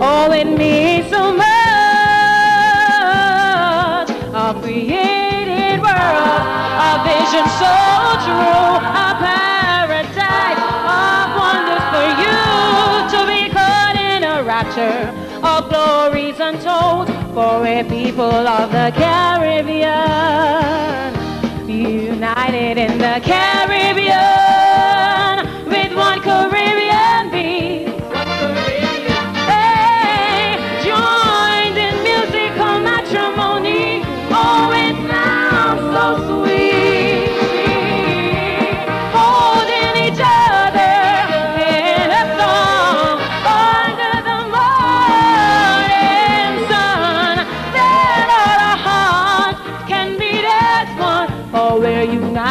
Oh, it means so much. A created world, a vision so true, a paradise of wonders for you to be caught in a rapture of glories untold for a people of the Caribbean, united in the Caribbean.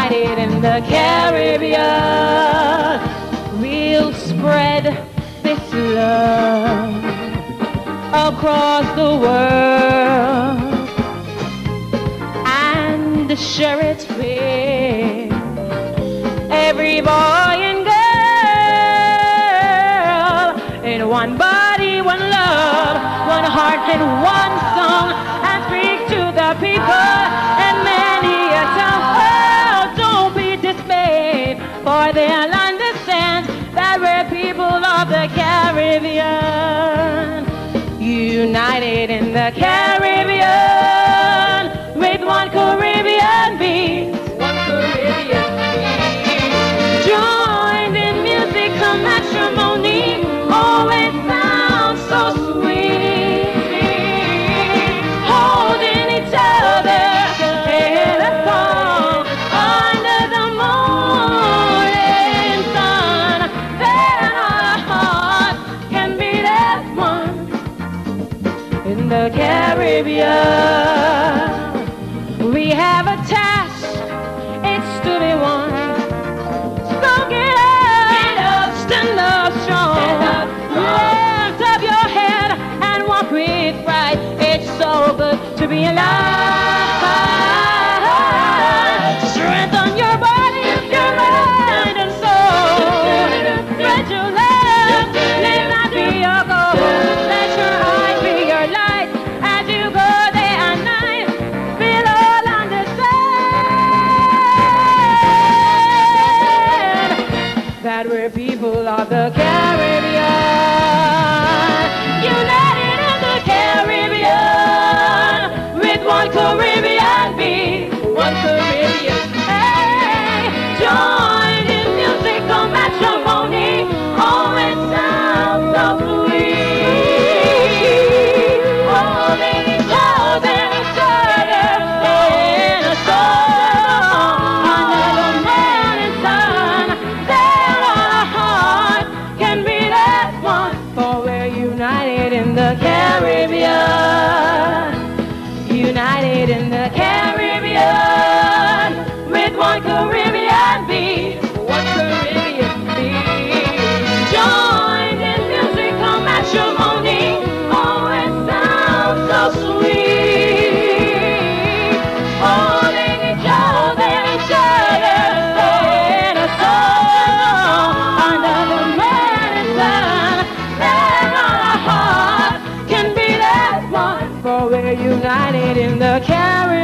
united in the Caribbean, we'll spread this love across the world and assure it with Every boy and girl in one body, one love, one heart, and one song. and speak to the people. in the carriage. the cat. in the carriage.